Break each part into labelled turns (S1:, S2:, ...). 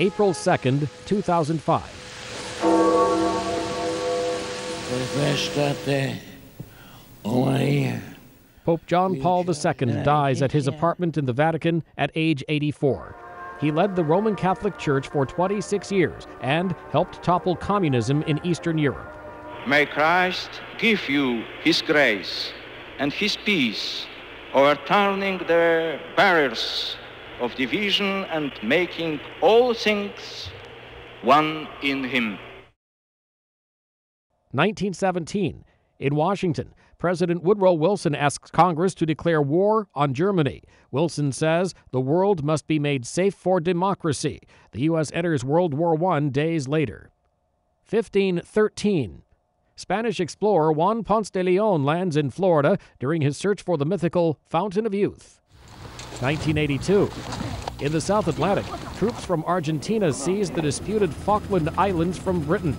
S1: April 2nd, 2005. Pope John Paul II dies at his apartment in the Vatican at age 84. He led the Roman Catholic Church for 26 years and helped topple communism in Eastern Europe.
S2: May Christ give you his grace and his peace, overturning the barriers of division and making all things one in him.
S1: 1917. In Washington, President Woodrow Wilson asks Congress to declare war on Germany. Wilson says the world must be made safe for democracy. The U.S. enters World War I days later. 1513. Spanish explorer Juan Ponce de Leon lands in Florida during his search for the mythical Fountain of Youth. 1982. In the South Atlantic, troops from Argentina seized the disputed Falkland Islands from Britain.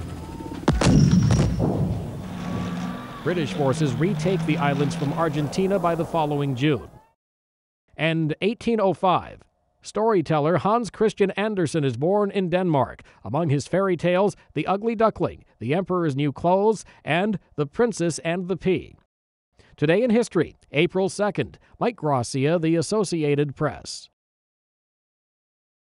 S1: British forces retake the islands from Argentina by the following June. And 1805. Storyteller Hans Christian Andersen is born in Denmark. Among his fairy tales, The Ugly Duckling, The Emperor's New Clothes, and The Princess and the Pea. Today in History, April 2nd, Mike Gracia, The Associated Press.